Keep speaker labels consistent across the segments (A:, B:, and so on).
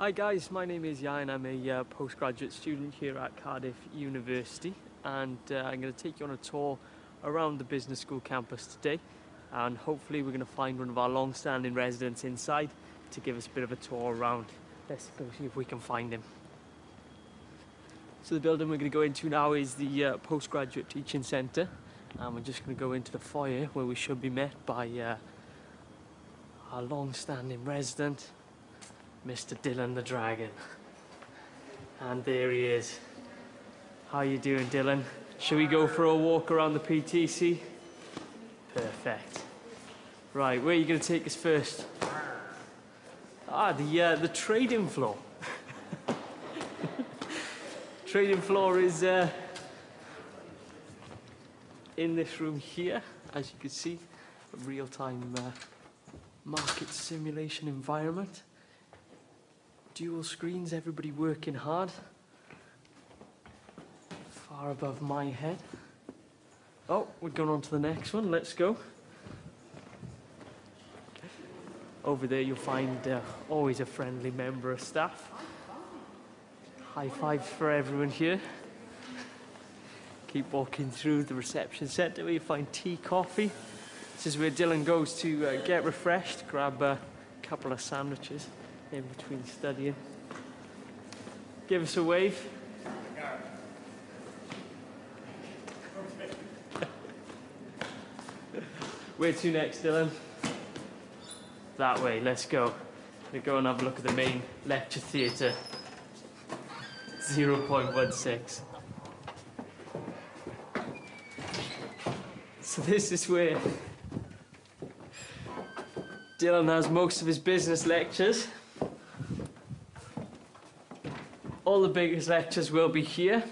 A: Hi guys, my name is Ieuan. I'm a uh, postgraduate student here at Cardiff University and uh, I'm going to take you on a tour around the business school campus today and hopefully we're going to find one of our long-standing residents inside to give us a bit of a tour around. Let's go see if we can find him. So the building we're going to go into now is the uh, Postgraduate Teaching Centre and we're just going to go into the foyer where we should be met by uh, our long-standing resident Mr. Dylan the Dragon. And there he is. How you doing, Dylan? Shall we go for a walk around the PTC? Perfect. Right, where are you going to take us first? Ah, the uh, the trading floor. trading floor is uh, in this room here, as you can see, a real-time uh, market simulation environment dual screens, everybody working hard. Far above my head. Oh, we're going on to the next one. Let's go. Over there you'll find uh, always a friendly member of staff. High fives for everyone here. Keep walking through the reception centre where you find tea, coffee. This is where Dylan goes to uh, get refreshed, grab a couple of sandwiches in between studying. Give us a wave. Where to next, Dylan? That way, let's go. We'll go and have a look at the main lecture theatre. 0.16. So this is where Dylan has most of his business lectures. All the biggest lectures will be here,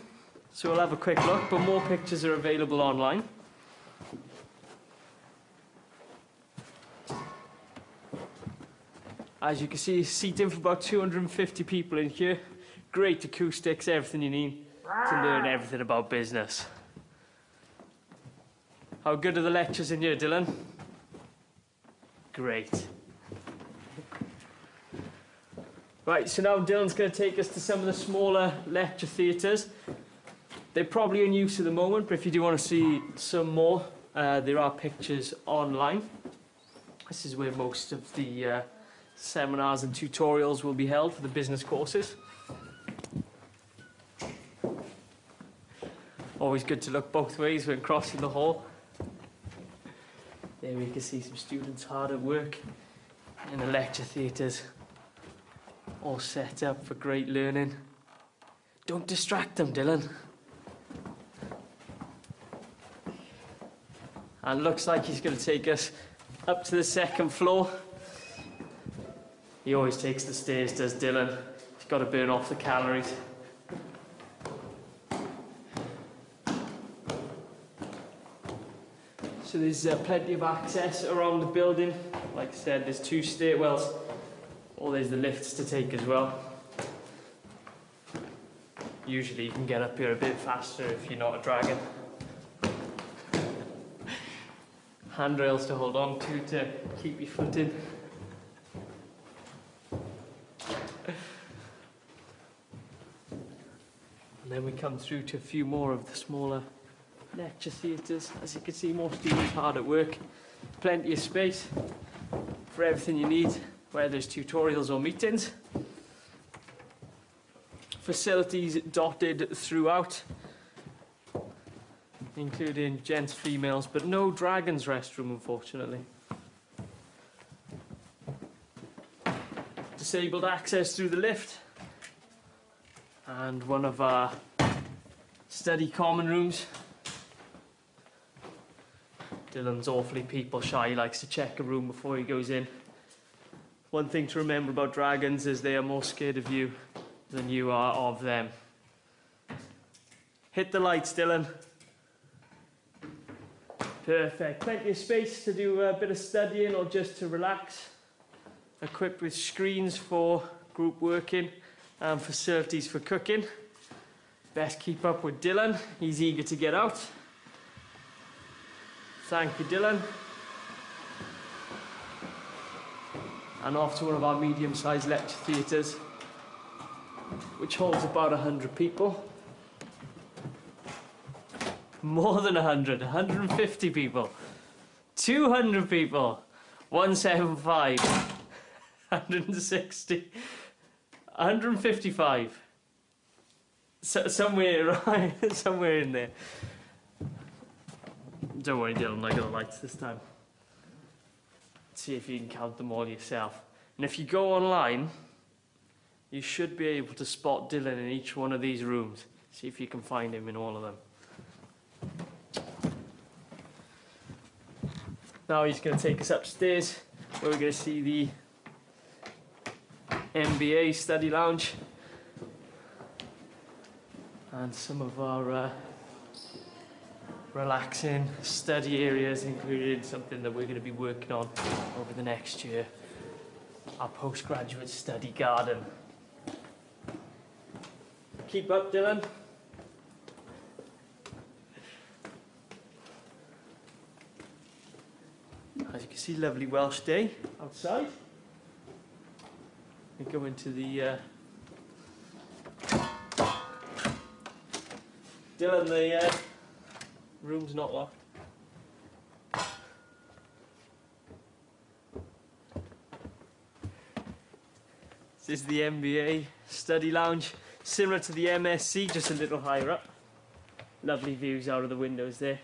A: so we'll have a quick look, but more pictures are available online. As you can see, seating for about 250 people in here. Great acoustics, everything you need to learn everything about business. How good are the lectures in here, Dylan? Great. Right, so now Dylan's going to take us to some of the smaller lecture theatres. They're probably in use at the moment, but if you do want to see some more, uh, there are pictures online. This is where most of the uh, seminars and tutorials will be held for the business courses. Always good to look both ways when crossing the hall. There we can see some students hard at work in the lecture theatres all set up for great learning. Don't distract them, Dylan. And looks like he's going to take us up to the second floor. He always takes the stairs, does Dylan. He's got to burn off the calories. So there's uh, plenty of access around the building. Like I said, there's two stairwells there's the lifts to take as well. Usually you can get up here a bit faster if you're not a dragon. Handrails to hold on to to keep your foot in. And then we come through to a few more of the smaller lecture theatres. As you can see, more students hard at work. Plenty of space for everything you need where there's tutorials or meetings. Facilities dotted throughout, including gents, females, but no dragon's restroom, unfortunately. Disabled access through the lift, and one of our study common rooms. Dylan's awfully people shy, he likes to check a room before he goes in. One thing to remember about dragons is they are more scared of you than you are of them. Hit the lights, Dylan. Perfect. Plenty of space to do a bit of studying or just to relax. Equipped with screens for group working and facilities for cooking. Best keep up with Dylan. He's eager to get out. Thank you, Dylan. And off to one of our medium-sized lecture theatres which holds about 100 people. More than 100, 150 people. 200 people. 175. 160. 155. So, somewhere, right? somewhere in there. Don't worry, Dylan, I got the lights this time. See if you can count them all yourself. And if you go online, you should be able to spot Dylan in each one of these rooms. See if you can find him in all of them. Now he's going to take us upstairs where we're going to see the MBA study lounge and some of our uh, relaxing study areas, including something that we're going to be working on over the next year our postgraduate study garden. Keep up, Dylan. As you can see, lovely Welsh day outside. We go into the uh, Dylan, the uh, room's not locked. This is the MBA study lounge, similar to the MSc, just a little higher up. Lovely views out of the windows there.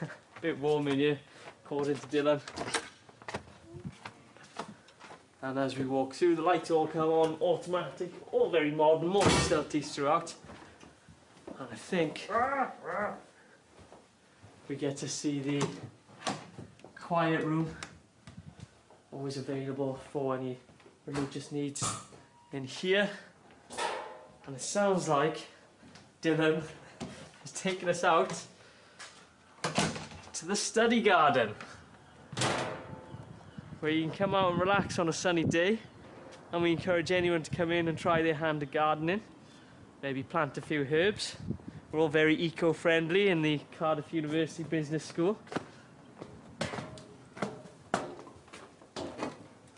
A: Bit warm in here, according to Dylan. And as we walk through, the lights all come on automatic, all very modern, more facilities throughout. And I think we get to see the quiet room, always available for any religious needs in here. And it sounds like Dylan is taking us out to the study garden where you can come out and relax on a sunny day and we encourage anyone to come in and try their hand at gardening maybe plant a few herbs. We're all very eco-friendly in the Cardiff University Business School.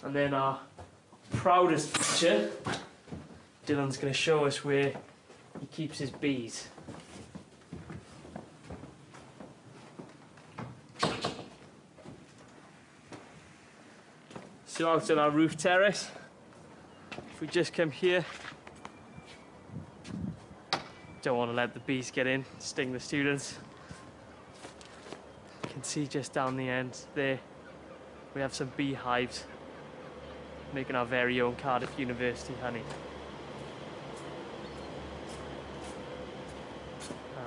A: And then our proudest feature Dylan's going to show us where he keeps his bees. So out on our roof terrace, if we just come here, don't want to let the bees get in, sting the students. You can see just down the end there, we have some beehives making our very own Cardiff University honey.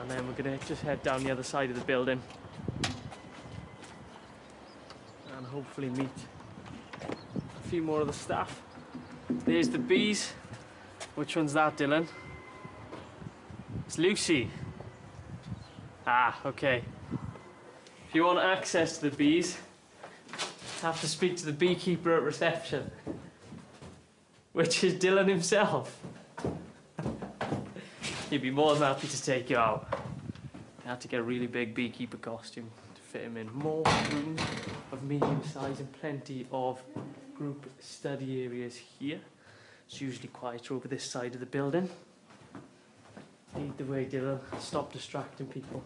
A: And then we're going to just head down the other side of the building and hopefully meet a few more of the staff. There's the bees. Which one's that, Dylan? Lucy. Ah, okay. If you want access to the bees, have to speak to the beekeeper at reception, which is Dylan himself. He'd be more than happy to take you out. I had to get a really big beekeeper costume to fit him in. More rooms of medium size and plenty of group study areas here. It's usually quieter over this side of the building. Lead the way, Dylan. Stop distracting people.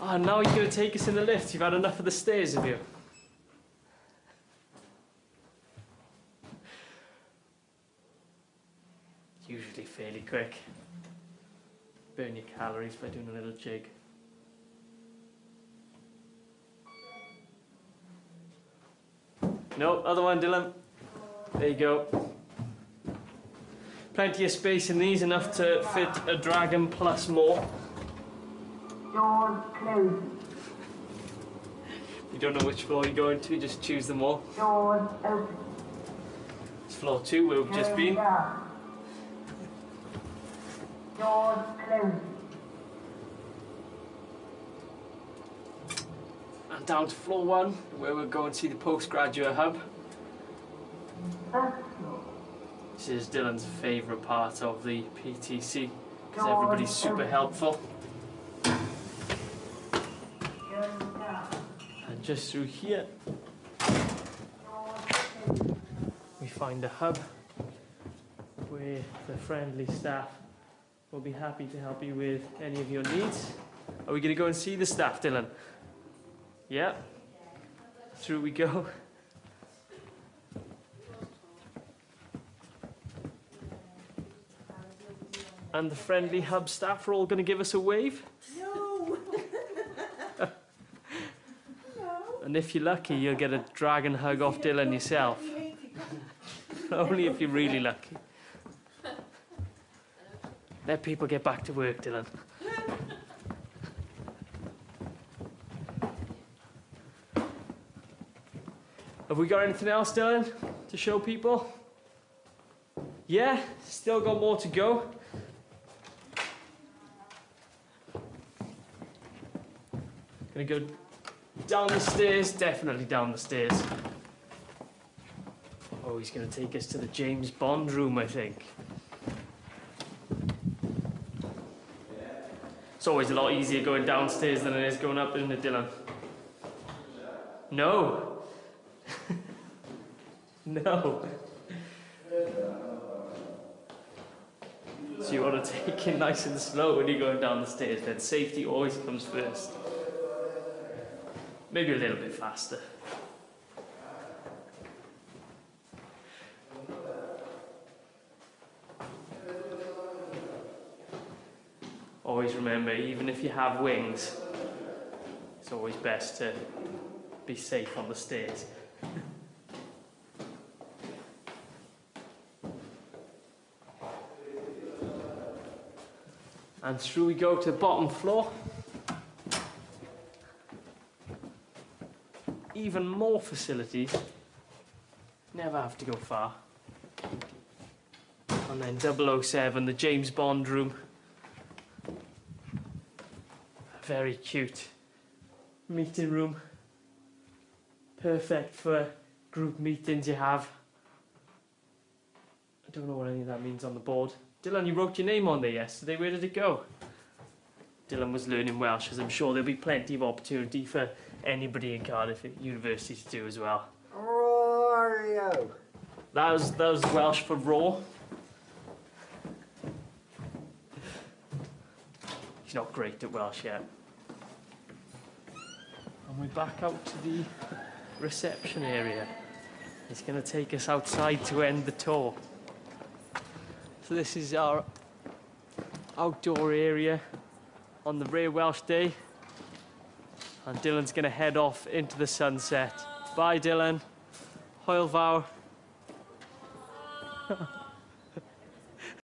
A: oh, now you're going to take us in the lift. You've had enough of the stairs, have you? Usually fairly quick. Burn your calories by doing a little jig. No, other one, Dylan. There you go. Plenty of space in these, enough to fit a dragon plus more.
B: Doors closed.
A: You don't know which floor you're going to, just choose them all.
B: Doors open.
A: It's floor two where we've just been.
B: Doors closed.
A: And down to floor one, where we're going to see the postgraduate hub. This is Dylan's favourite part of the PTC, because everybody's super helpful. And just through here, we find a hub where the friendly staff will be happy to help you with any of your needs. Are we going to go and see the staff, Dylan? Yeah. Through we go. And the friendly hub staff are all going to give us a wave.
C: No. no.
A: And if you're lucky, you'll get a dragon hug off Dylan yourself. Only if you're really lucky. Let people get back to work, Dylan. Have we got anything else, Dylan, to show people? Yeah, still got more to go. Go down the stairs, definitely down the stairs. Oh, he's gonna take us to the James Bond room, I think. It's always a lot easier going downstairs than it is going up, isn't it, Dylan? No. no. So you want to take it nice and slow when you're going down the stairs, then safety always comes first. Maybe a little bit faster. Always remember, even if you have wings, it's always best to be safe on the stairs. and through we go to the bottom floor. Even more facilities. Never have to go far. And then 007, the James Bond room. Very cute meeting room. Perfect for group meetings you have. I don't know what any of that means on the board. Dylan, you wrote your name on there yesterday. Where did it go? Dylan was learning Welsh, as I'm sure there'll be plenty of opportunity for anybody in Cardiff University to do as well.
C: Rorio.
A: That was that was Welsh for raw. He's not great at Welsh yet. And we're back out to the reception area. He's going to take us outside to end the tour. So this is our outdoor area on the Rare Welsh Day. And Dylan's going to head off into the sunset. Bye, Dylan. Hwyl fawr.